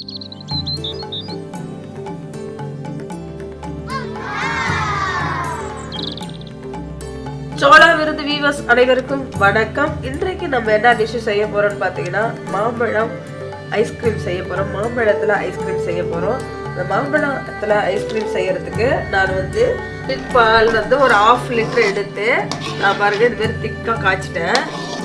சோழா விருது வீவர்ஸ் அனைவருக்கும் வணக்கம். இன்றைக்கு நம்ம என்ன டிஷ் செய்ய போறோம்னு பார்த்தீங்கன்னா மாம்பழம் ஐஸ்கிரீம் செய்ய போறோம். மாம்பழத்துல ஐஸ்கிரீம் செய்ய போறோம். இந்த மாம்பழத்துல ஐஸ்கிரீம் செய்யறதுக்கு நான் வந்து பால் வந்து ஒரு ஆஃப் லிட்டர் எடுத்து நான் பாருங்க இது மாதிரி திக்காக காய்ச்சிட்டேன்.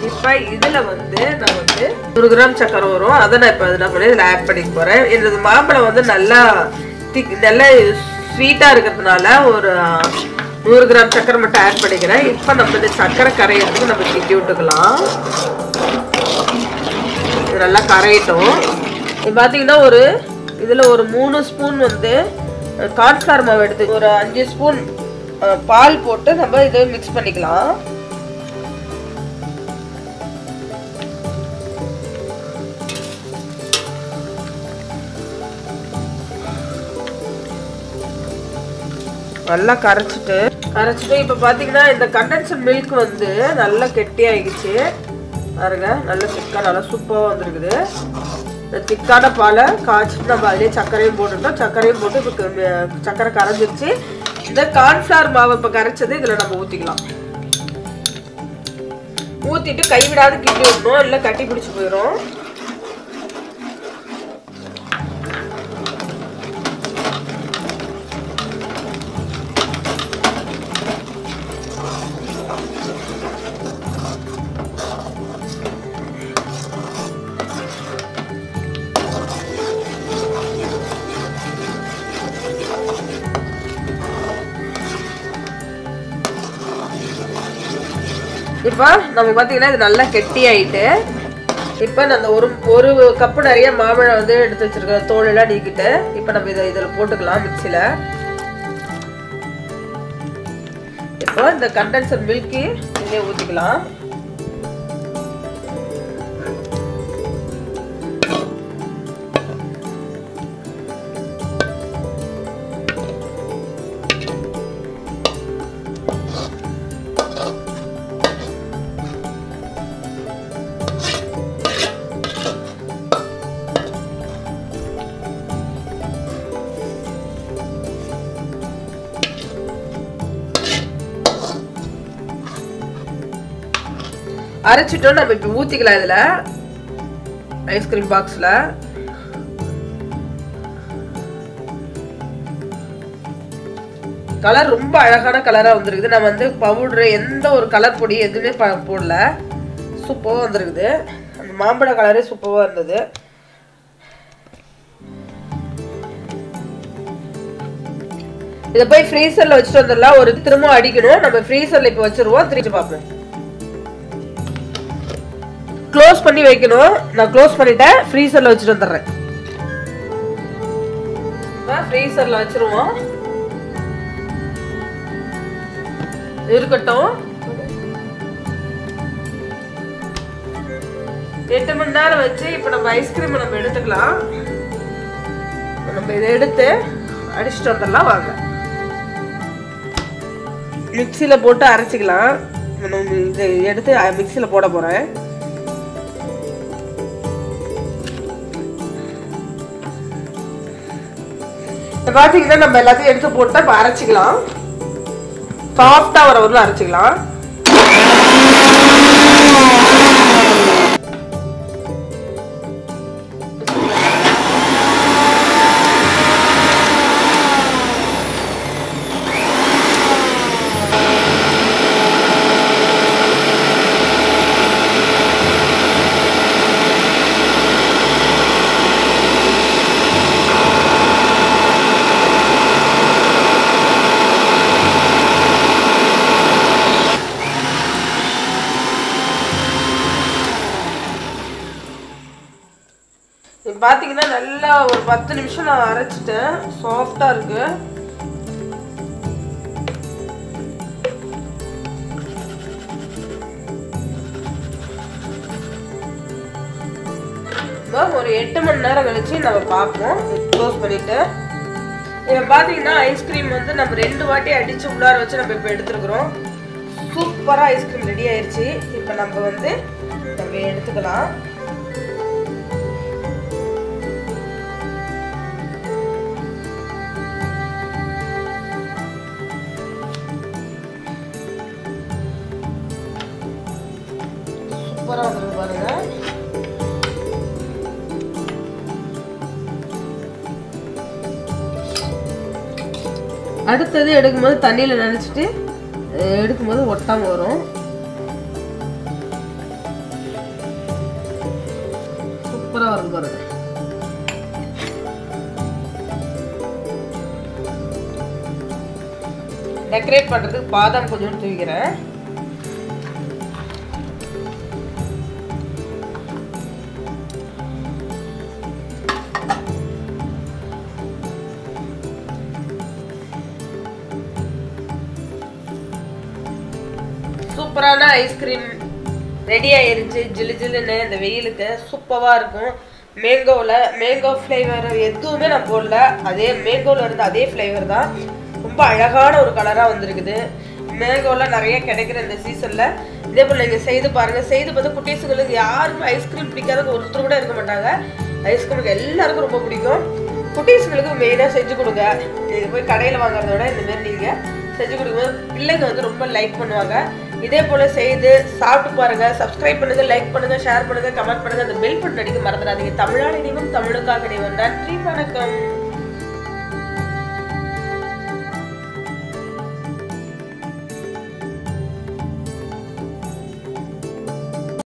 இப்போ இதில் வந்து நான் வந்து நூறு கிராம் சக்கரை வரும் அதை நான் இப்போ என்ன பண்ணி இதில் ஆட் பண்ணிக்க போகிறேன் என்னது மாம்பழம் வந்து நல்லா திக் நல்லா ஸ்வீட்டாக இருக்கிறதுனால ஒரு நூறு கிராம் சக்கரை மட்டும் ஆட் பண்ணிக்கிறேன். இப்போ நம்ம இந்த சக்கரை கரையிறதுக்கு நம்ம திட்டி விட்டுக்கலாம். இது நல்லா கரையட்டும். இது பார்த்தீங்கன்னா ஒரு இதில் ஒரு மூணு ஸ்பூன் வந்து கார்ன்ஃப்ளவர் மாவு எடுத்து ஒரு அஞ்சு ஸ்பூன் பால் போட்டு நம்ம இதை மிக்ஸ் பண்ணிக்கலாம். நல்லா கரைச்சிட்டு கரைச்சிட்டு இப்போ பார்த்தீங்கன்னா இந்த கண்டென்சன் மில்க் வந்து நல்லா கெட்டியாகிடுச்சு பாருங்க நல்லா திக்காக நல்லா சூப்பராக வந்துருக்குது. இந்த திக்கான பாலை காய்ச்சிட்டு நம்ம அதிலே சர்க்கரையும் போட்டுட்டோம். சர்க்கரையும் போட்டு இப்போ சர்க்கரை கரைஞ்சிருச்சு. இந்த கார்ன்ஃப்ளவர் மாவு இப்போ கரைச்சது இதில் நம்ம ஊற்றிக்கலாம் ஊற்றிட்டு கைவிடாது கிண்டி விடணும். இல்லை கட்டி பிடிச்சி போயிடும் இப்போ நம்ம பார்த்தீங்கன்னா இது நல்லா கெட்டி ஆயிட்டு இப்போ நான் அந்த ஒரு ஒரு கப்பு நிறைய மாம்பழம் வந்து எடுத்து வச்சிருக்க தோலெல்லாம் நீக்கிட்டு இப்போ நம்ம இதை இதில் போட்டுக்கலாம் மிக்சியில். இப்போ இந்த கண்டென்சர் மில்கி இங்கே ஊற்றிக்கலாம் அரைச்சிட்டோம். நம்ம இப்போ ஊற்றிக்கலாம் இதில். ஐஸ்கிரீம் பாக்ஸில் கலர் ரொம்ப அழகான கலராக வந்துருக்குது. நம்ம வந்து பவுட்ரு எந்த ஒரு கலர் பொடி எதுவுமே ப போடல. சூப்பராக வந்துருக்குது. அந்த மாம்பழ கலரே சூப்பராக இருந்தது. இதை போய் ஃப்ரீசரில் வச்சுட்டு வந்துடலாம். ஒரு திரும்ப அடிக்கணும். நம்ம ஃப்ரீசரில் இப்போ வச்சுருவோம். திருப்பி பார்ப்போம். க்ளோஸ் பண்ணி வைக்கணும். நான் க்ளோஸ் பண்ணிட்டேன். ஃப்ரீசரில் வச்சுட்டு வந்துடுறேன். ஃப்ரீசரில் வச்சுருவோம். இருக்கட்டும். எட்டு மணி நேரம் வச்சு இப்போ நம்ம ஐஸ்கிரீம் நம்ம எடுத்துக்கலாம். நம்ம இதை எடுத்து அடிச்சுட்டு வந்துடலாம். வாங்க. மிக்சியில் போட்டு அரைச்சிக்கலாம். நம்ம இதை எடுத்து மிக்சியில் போட போகிறேன் பார்த்தீங்கன்னா நம்ம எல்லாத்தையும் எடுத்து போட்டு இப்போ அரைச்சிக்கலாம். சாஃப்டாக வர வரலாம் அரைச்சிக்கலாம். பார்த்தீங்கன்னா நல்லா ஒரு பத்து நிமிஷம் நான் அரைச்சிட்டேன். சாஃப்டாக இருக்கு. ஒரு எட்டு மணி நேரம் கழிச்சு நம்ம பார்ப்போம். க்ளோஸ் பண்ணிட்டு. இப்போ பார்த்தீங்கன்னா ஐஸ்கிரீம் வந்து நம்ம ரெண்டு வாட்டி அடிச்சு உள்ளார வச்சு நம்ம இப்போ எடுத்துருக்குறோம். சூப்பராக ஐஸ்கிரீம் ரெடி ஆயிடுச்சு இப்போ நம்ம வந்து நம்ம எடுத்துக்கலாம். அடுத்தது எடுக்கும்போது தண்ணியில் நினச்சிட்டு எடுக்கும்போது ஒட்டாமல் வரும். சூப்பராக வரும் பாருங்க. டெக்கரேட் பண்ணுறதுக்கு பாதாம் கொஞ்சம் தூக்கிறேன் சூப்பரான ஐஸ்கிரீம் ரெடி ஆயிருச்சு. ஜிலு ஜில்லுன்னு இந்த வெயிலுக்கு சூப்பராக இருக்கும். மேங்கோவில் மேங்கோ ஃப்ளேவர் எதுவுமே நான் போடல. அதே மேங்கோவில் இருந்த அதே ஃப்ளேவர் தான். ரொம்ப அழகான ஒரு கலராக வந்திருக்குது. மேங்கோவில் நிறைய கிடைக்கிற இந்த சீசனில் இதே போல் நீங்கள் செய்து பாருங்கள் செய்து பார்த்து குட்டீஸுங்களுக்கு யாருக்கும் ஐஸ்கிரீம் பிடிக்காதவங்க ஒருத்தர் கூட இருக்க மாட்டாங்க. ஐஸ்கிரீமுக்கு எல்லாருக்கும் ரொம்ப பிடிக்கும். குட்டீஸுங்களுக்கு மெயினாக செஞ்சு கொடுங்க. நீங்கள் போய் கடையில் வாங்குறத விட இந்தமாரி நீங்கள் செஞ்சு கொடுக்கும்போது பிள்ளைங்க வந்து ரொம்ப லைக் பண்ணுவாங்க. இதே போல செய்து சாப்பிட்டு பாருங்க. சப்ஸ்கிரைப் பண்ணுங்க லைக் பண்ணுங்க ஷேர் பண்ணுங்க கமெண்ட் பண்ணுங்க. அந்த பெல் பட்டன் அடிக்க மறந்துடாதீங்க. தமிழால் இனிவும் தமிழுக்காக இணைவன் நன்றி வணக்கம்.